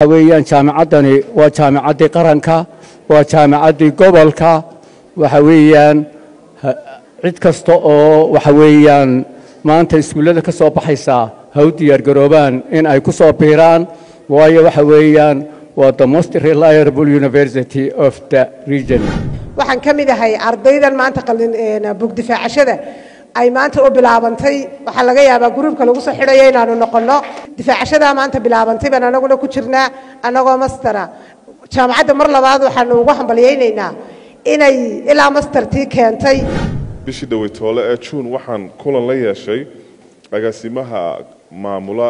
waxa weeyaan jaamacaddani waa jaamacaddii qaranka waa jaamacaddii gobolka waxa weeyaan cid kasta oo waxa weeyaan maanta iskuullada ka soo baxaysaa ha u diyaargaroobaan in ay ku soo biiraan waayo waxa weeyaan waa the most reliable university of the region. Waxaan ka mid ahay ardaydan maanta bugdifaacashada ay maanta u bilaabantay. Waxaa laga yaabaa gruubka lagu soo xidhayo inaanu noqonno. Difaacashadaa maanta bilaabantay baan anaguna ku jirnaa annagoo mastera. Jaamacadda mar labaad waxaanu ugu hambalyaynaynaa inay ilaa mastertii keentay. Bishii dhaweytoole ee juun waxaan kulan la yeeshay agaasimaha maamula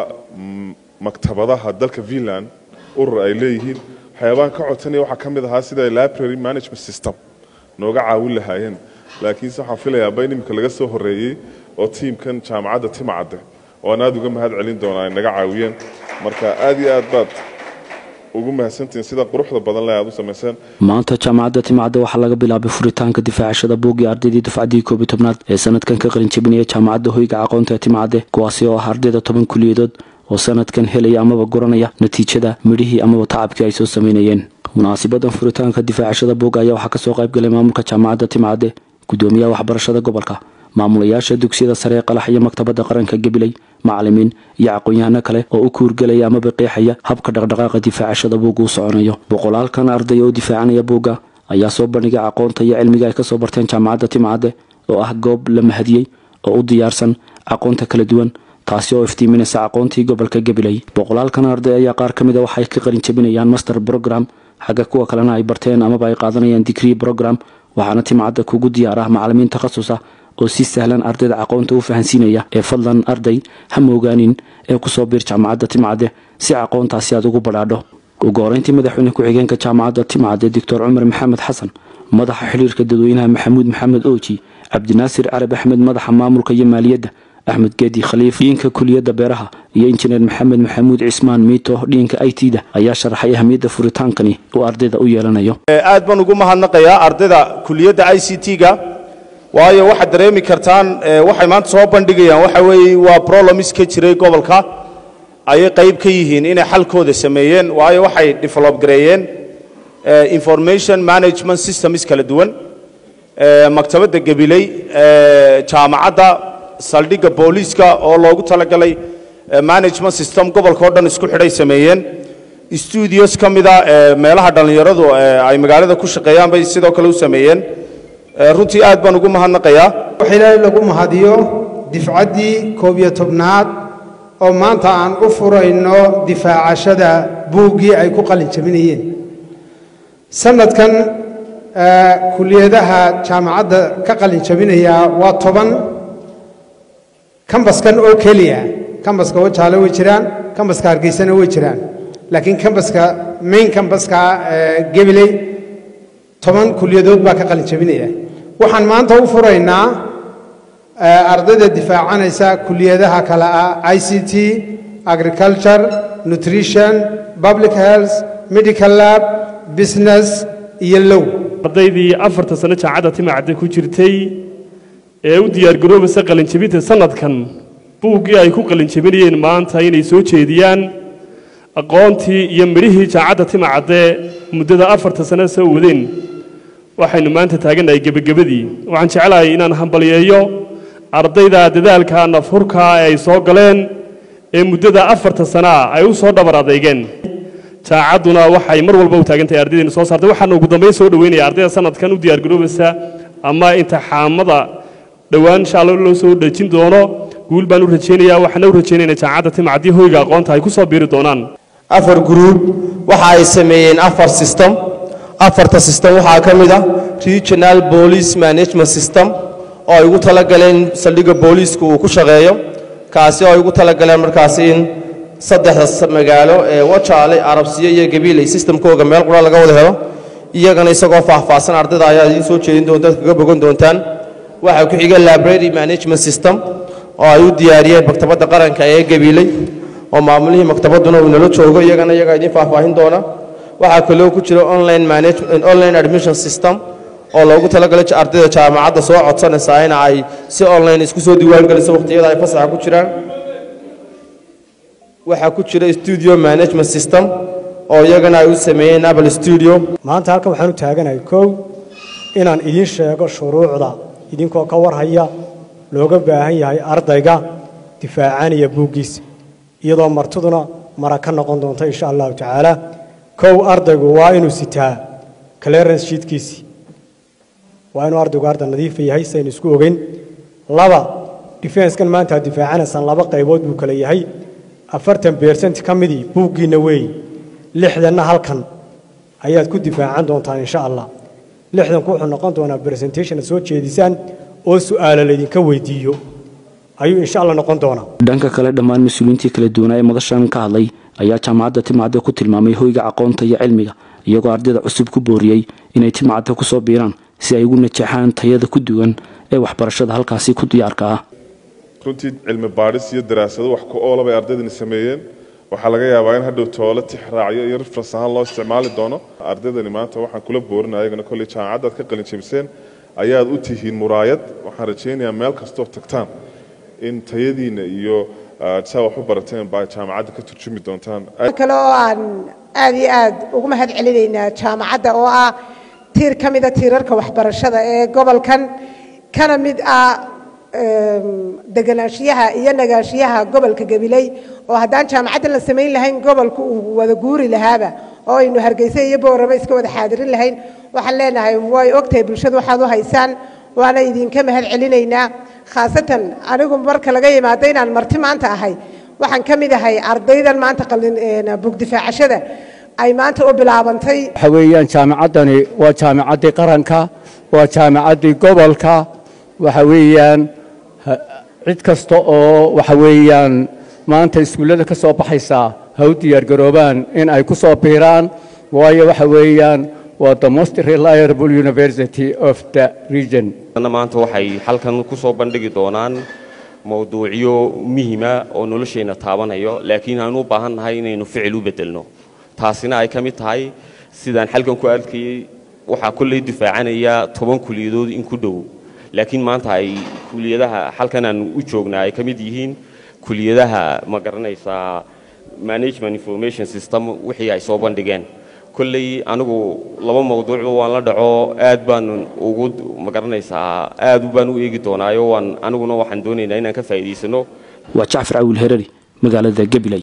maktabadaha dalka finland urur ay leeyihiin waxyaabahan ka codsanaya waxaa ka mid ahaa sida library management system nooga caawin lahaayeen laakiinse waxaan filayaaba in iminka laga soo horeeyey oo tiimkan jaamacadda timacadde oo aan aada uga mahad celin doonaa ay naga caawiyeen. Marka aad iyo aad baad ugu mahadsantihiin sida quruxda badan le aad u samayseen maanta jaamacadda timacadde waxaa laga bilaabay furitaanka difaacashada buuggii ardaydii dufcaddii koob iyo tobnaad ee sanadkan ka qalin jabinaya jaamacadda hoyga aqoonta ee timacadde kuwaasi oo ah ardayda toban kuliyadood oo sanadkan helaya amaba guranaya natiijada midhihii amaba tacabkii ay soo samaynayeen munaasibadan furitaanka difaacashada buugga ayaa waxaa ka soo qayb galay maamulka jaamacadda timacadde gudoomiyaha waxbarashada gobolka. Maamulayaasha dugsiyada sare qalax iyo maktabadda qaranka gabiley macalimiin iyo aqoon-yahano kale oo u kuurgelaya amaba qeexaya habka dhaqdhaqaaqa difaacashada buugga u soconayo. Boqolaalkan arday oo difaacanaya buugga ayaa soo bandhigay aqoonta iyo cilmiga ay ka soo barteen jaamacadda timacadde oo ah goob la mahadiyey oo u diyaarsan aqoonta kala duwan taasi oo iftiiminaysa aqoontii gobolka gabiley boqolaalkan arday ayaa qaar ka mid a waxay ka qalin jabinayaan master brogram xagga kuwa kalena ay barteen amaba ay qaadanayaan digree brogram waxaana timcadda kugu diyaar ah macalimiin takhasus ah oo si sahlan ardayda aqoonta u fahansiinaya ee fadlan arday ha moogaanin ee ku soo biir jaamacadda timcadde si aqoontaasi aad ugu badhaadho. Ugu horeyntii madaxweyne ku-xigeenka jaamacadda timcadde doctor cumar maxamed xasan madaxa xidhiirka dadweynaha maxamuud maxamed ooji cabdinaasir carab axmed madaxa maamulka iyo maaliyadda axmed geedi khaliif dhiinka kuliyadda beeraha iyo injineer maxamed maxamuud cismaan miito dhiinka i t da ayaa sharaxay ahamiyadda furitaankani uu ardayda u yeelanayo. Aad baan ugu mahadnaqayaa ardayda kuliyadda i c t-ga waayo waxaad dareemi kartaan waxay maanta soo bandhigayaan. Waxa weeye waa brolomis ka jiray gobolka. Ayay qayb ka yihiin inay xalkooda sameeyeen waayo waxay develop gareeyeen information management systems kala duwan. Maktabadda gabiley jaamacadda saldhigga booliiska oo loogu talagalay management system gobolka oo dhan isku xidhay sameeyeen. Stuudios ka mida meelaha dhallinyaradu ay magaalada ku shaqeeyaan bay sidoo kale u sameeyeen. Runtii aad baan ugu mahadnaqayaa. Wax ilaahay lagu mahadiyo difcaddii koob iyo tobnaad oo maanta aan u furayno difaacashada buuggii ay ku qalin jabinayeen sanadkan kuliyadaha jaamacadda ka qalin jabinaya waa toban kambaskan oo keliya. Kambaska wajaale way jiraan kambaska hargeysana way jiraan. Laakiin kambaska main kambaska gabiley toban kuliyadood baa ka qalin jabinaya waxaan maanta u furaynaa ardayda difaacanaysa kuliyadaha kale ah i c t agriculture nutrition public health medical lab business iyo low ardaydii afarta sano jaacadda timacadde ku jirtay ee u diyaargaroobaysa qalinjabinta sanadkan buuggii ay ku qalinjabinayeen maanta inay soo jeediyaan aqoontii iyo midhihii jaacadda timacadde muddada afarta sano soo wadeen. Waxaynu maanta taagannahay gebagabadii. Waxaan jeclahay inaan hambalyeeyo ardayda dadaalka nafhurka ee ay soo galeen ee muddada afarta sanaa ay u soo dhabar adeygeen jaacadduna waxay mar walba u taagantahay ardaydeena soo saartay. Waxaana ugu dambayn soo dhoweynaya ardayda sanadkan u diyaargaroobaysa ama intixaamada dhowaan insha alla loo soo dhejin doono. Guul baan u rajaynayaa waxaana u rajaynayna jaamacadda timcadii hoyga aqoonta ay ku soo biiri doonaan. Afar gruub waxa ay sameeyeen afar system. Afarta system waxaa ka mid ah regional police management system oo ay ugu talagaleen saldhigga booliisku uu ku shaqeeyo. Kaasi oo ay ugu talagaleen markaasi in saddexda magaalo ee wajaale arabsiyo iyo gabiiley systemkooga meel qura laga wada helo. Iyagana isagoo faahfaahsan ardayda ayaa idiin soo jeedin doonta kaga bogan doontaan waxaa ku xiga library management system oo ay u diyaariyeen maktabadda qaranka ee gabiiley oo maamulihii maktabadduna uu inala joogo iyagana iyagaa idiin faahfaahin doona. Waxaa kaloo ku jira online admission system oo loogu talagalay ardayda jaamacadda soo codsanaysaa in ay si online isku soo diiwaangeliso waqtiyada ay fasaxa ku jiraan. Waxaa ku jira studio management system oo iyagana ay u sameeyeen apple studio. Maanta halkan waxaan u taaganahay kow inaan idiin sheego shuruucda idinkoo ka warhaya looga baahan yahay ardayga difaacanaya buuggiisa iyadoo martiduna mara ka noqon doonta insha allahu tacaala kow ardaygu waa inuu sitaa clearance sheetkiisii waa inuu ardaygu arday nadiifa yahay saynu isku ogeyn. Laba defenskan maanta difaacanaysaan laba qaybood buu kala yahay. Afartan bersent ka midii buuggiinna weeyi lixdanna halkan ayaad ku difaacan doontaan insha allah lixdanku wuxuu noqon doonaa presentation soo jeedisaan oo su'aala laydinka weydiiyo. Ayuu insha allah noqon doonaa. Dhanka kale dhammaan mas'uuliyiintii kala duwanaa ee madashan ka hadlay ayaa jaamacadda timcadde ku tilmaamay hoyga aqoonta iyo cilmiga iyagoo ardayda cusub ku booriyey inay timcadde ku soo biiraan si ay ugu najaxaan tayada ku duwan ee waxbarashada halkaasi ku diyaarka ah. Runtii cilmi baadhis iyo daraasado wax ku oola bay ardaydani sameeyeen waxaa laga yaabaa in hadhow toole tix raacyo iyo rifras ahaan loo isticmaali doono. Ardaydani maanta waxaan kula boorinaya ayagana kolley jaamacaddaad ka qalin jebiseen ayaad u tihiin muraayad. Waxaan rajaynayaa meel kastoo tagtaan in tayadiina iyo saa wax u barateen baa jaamacadda ka turjumi doontaan. Kale oo aan aad iyo aad ugu mahad celinaynaa jaamacadda oo ah tiir ka mida tiirarka waxbarashada ee gobolkan. Kana mid ah deganaanshiyaha iyo nagaanshiyaha gobolka gabiley oo haddaan jaamacadda la samayn lahayn gobolku uu wada guuri lahaaba oo aynu hargeysa iyo boorama iska wada xaadirin lahayn. Waxaan leenahay way ogtahay bulshadu waxaad u haysaan waana idinka mahad celinaynaa. Khaasatan anigu marka laga yimaado inaan marti maanta ahay waxaan ka mid ahay ardaydan maanta bugdifaacashada ay maanta u bilaabantay. Waxa weeyaan jaamacaddani waa jaamacaddii qaranka waa jaamacaddii gobolka. Waxa weeyaan cid kasta oo waxa weeyaan maanta iskuullada ka soo baxaysaa ha u diyaargaroobaan in ay ku soo biiraan waayo waxa weeyaan waa the most reliable university of the region. Maanta waxay halkan ku soo bandhigi doonaan mowduucyo muhima oo nolosheenna taabanayo laakiin aan u baahan nahay inaynu ficil u bedelno taasina ay ka mid tahay sidaan xalkan ku arkayey waxaa kolley difaacanaya toban kuliyadood in ku dhow. Laakiin maanta ay kuliyadaha halkan aan u joognaa ay ka mid yihiin kuliyadaha ma garanaysaa management information system wixii ay soo bandhigeen. Kolley anigu laba mawduucba waan la dhaco aad baan ugu ma garanaysaa aad baan u eegi doonaayo. Waan aniguna waxaan doonaynaa inaan ka faa'iidaysano waa jacfar cawil herari magaalada gabiley